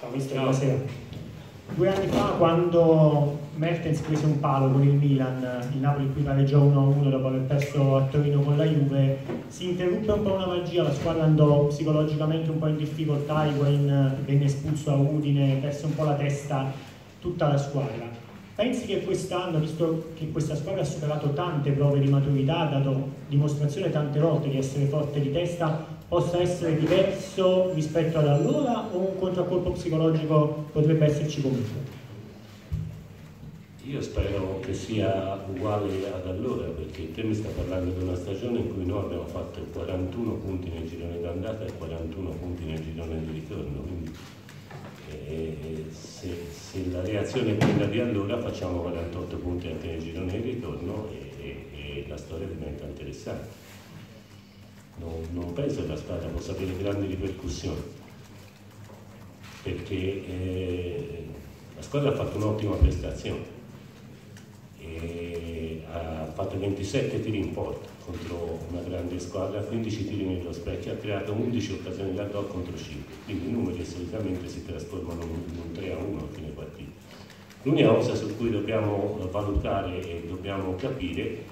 Ciao mister, buonasera. Due anni fa, quando Mertens prese un palo con il Milan, il Napoli qui pareggiò 1-1 dopo aver perso a Torino con la Juve, si interruppe un po' una magia, la squadra andò psicologicamente un po' in difficoltà, Higuain venne espulso a Udine, perse un po' la testa tutta la squadra. Pensi che quest'anno, visto che questa squadra ha superato tante prove di maturità, ha dato dimostrazione tante volte di essere forte di testa, possa essere diverso rispetto ad allora o un contraccolpo psicologico potrebbe esserci comunque? Io spero che sia uguale ad allora, perché te mi sta parlando di una stagione in cui noi abbiamo fatto 41 punti nel girone d'andata e 41 punti nel girone di ritorno, quindi se, se, la reazione è quella di allora facciamo 48 punti anche nel girone di ritorno e, e, e la storia diventa interessante. Non, non penso che la squadra possa avere grandi ripercussioni, perché eh, la squadra ha fatto un'ottima prestazione, ha fatto 27 tiri in porta contro una grande squadra, 15 tiri nello specchio, ha creato 11 occasioni da gol contro 5, quindi i numeri solitamente si trasformano in un 3 a 1 a fine partita. L'unica cosa su cui dobbiamo valutare e dobbiamo capire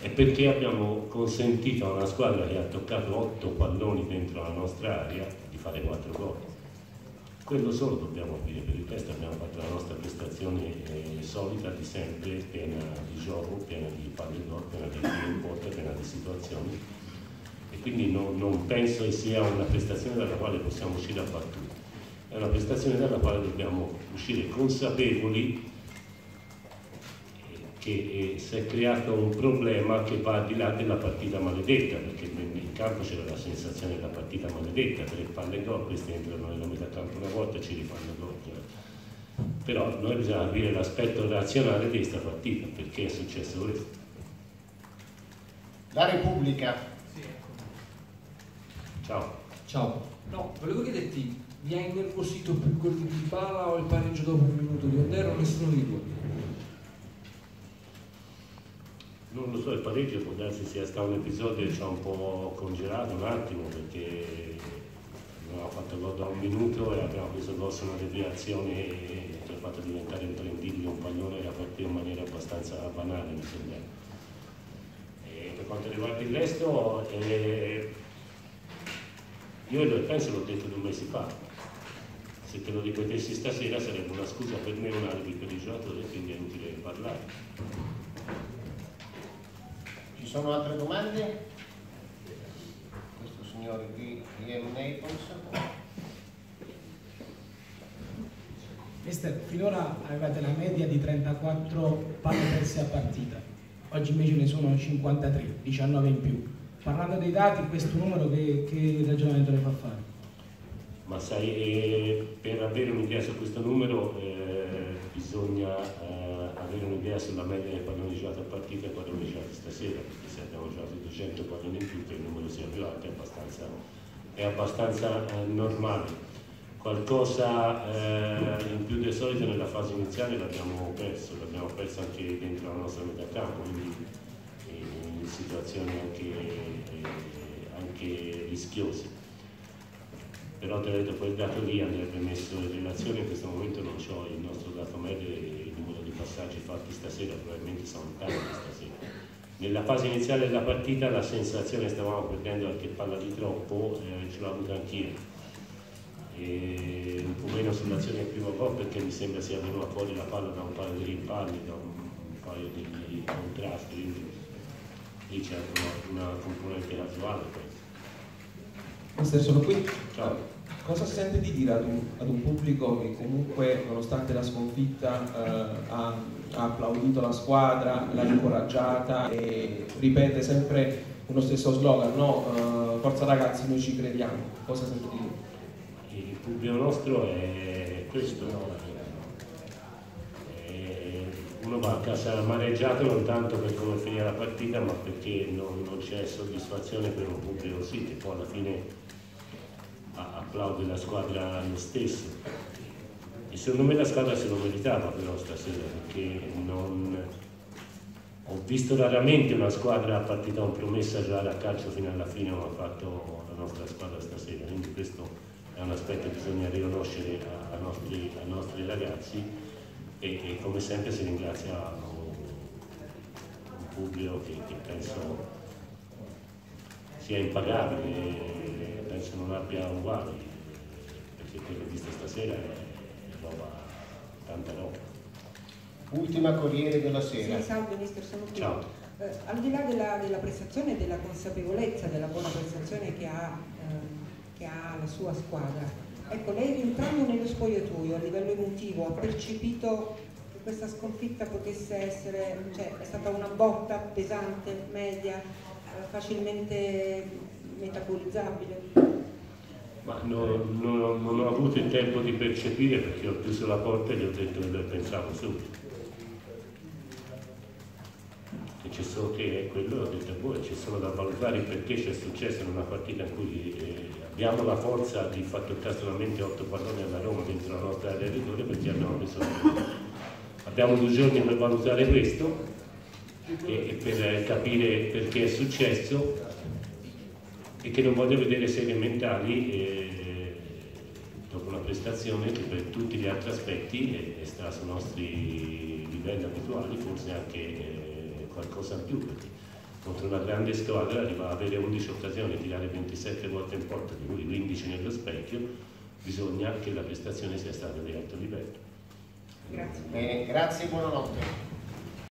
è perché abbiamo consentito a una squadra che ha toccato 8 palloni dentro la nostra area di fare 4 gol. Quello solo dobbiamo dire, per il resto abbiamo fatto la nostra prestazione eh, solita di sempre, piena di gioco, piena di palle gol, piena di tiro in porta, piena di situazioni. E quindi non, non penso che sia una prestazione dalla quale possiamo uscire a battuta, è una prestazione dalla quale dobbiamo uscire consapevoli che eh, si è creato un problema che va al di là della partita maledetta, perché in campo c'era la sensazione della partita maledetta, tre palle gol, questi entrano nella metà campo una volta e ci rifanno gol. Però noi bisogna capire l'aspetto razionale di questa partita, perché è successo questo. La Repubblica. Ciao. Ciao. No, volevo chiederti, mi ha innervosito più il gol di Pala o il pareggio dopo un minuto di Ondero o nessuno di due? Non lo so, il pareggio può darsi sia stato un episodio che ci ha un po' congelato un attimo perché abbiamo fatto gol da un minuto e abbiamo preso gol su una deviazione che ha fatto diventare imprendibile un pallone che ha partito in maniera abbastanza banale mi sembra. E per quanto riguarda il resto, eh, io penso l'ho detto due mesi fa, se te lo ripetessi stasera sarebbe una scusa per me un alibi per i giocatori quindi è inutile parlare. Ci sono altre domande? Questo signore qui, Ian Naples. Mister, finora avevate la media di 34 palle perse a partita, oggi invece ne sono 53, 19 in più. Parlando dei dati, questo numero che, che ragionamento ne fa fare? Ma sai, eh, per avere un'idea su questo numero eh, un'idea sulla media dei palloni giocati a partita e palloni giocati stasera, perché se abbiamo giocato 200 palloni in più che il numero sia più alto è abbastanza, è abbastanza eh, normale. Qualcosa eh, in più del solito nella fase iniziale l'abbiamo perso, l'abbiamo perso anche dentro la nostra metà campo, quindi in situazioni anche, eh, anche rischiose però te l'ho detto quel dato lì andrebbe messo in relazione, in questo momento non ho il nostro dato medio e il numero passaggi fatti stasera, probabilmente sono tanti stasera. Nella fase iniziale della partita la sensazione che stavamo perdendo qualche palla di troppo, eh, ce l'ho avuta anch'io. E un po' meno sull'azione del primo gol perché mi sembra sia venuta fuori la palla da un paio di rimpalli, da un, paio di contrasti, quindi lì c'è una, una componente casuale. Mister, sono qui. Ciao cosa sente di dire ad un, ad un, pubblico che comunque nonostante la sconfitta eh, ha, ha, applaudito la squadra, l'ha incoraggiata e ripete sempre uno stesso slogan, no? Uh, forza ragazzi, noi ci crediamo. Cosa sente di dire? Il pubblico nostro è questo, no? uno va a casa amareggiato non tanto per come finire la partita ma perché non, non c'è soddisfazione per un pubblico così che poi alla fine applaude la squadra lo stesso. E secondo me la squadra se lo meritava però stasera, perché non... ho visto raramente una squadra partita compromessa a giocare a calcio fino alla fine come ha fatto la nostra squadra stasera, quindi questo è un aspetto che bisogna riconoscere a, a nostri, ai nostri ragazzi e, e, come sempre si ringrazia un pubblico che, che, penso sia impagabile e penso non abbia uguali perché quello visto stasera è roba, tanta roba. Ultima Corriere della Sera. Sì, salve Mister, sono qui. Ciao. Eh, al di là della, della, prestazione e della consapevolezza della buona prestazione che ha, eh, che ha la sua squadra, ecco, lei rientrando nello spogliatoio a livello emotivo ha percepito che questa sconfitta potesse essere, cioè è stata una botta pesante, media, eh, facilmente metabolizzabile? Ma non, non, non, ho avuto il tempo di percepire perché ho chiuso la porta e gli ho detto che pensavo subito. c'è solo che quello ho detto a voi, c'è solo da valutare perché c'è successo in una partita in cui eh, abbiamo la forza di far toccare solamente 8 palloni alla Roma dentro la nostra area rigore perché abbiamo preso abbiamo due giorni per valutare questo e, e per capire perché è successo e che non voglio vedere serie mentali eh, dopo una prestazione che per tutti gli altri aspetti è stata sui nostri livelli abituali, forse anche eh, qualcosa in più perché contro una grande squadra arriva ad avere 11 occasioni, tirare 27 volte in porta, di cui 15 nello specchio, bisogna che la prestazione sia stata di alto livello. Grazie. Bene, grazie e buonanotte.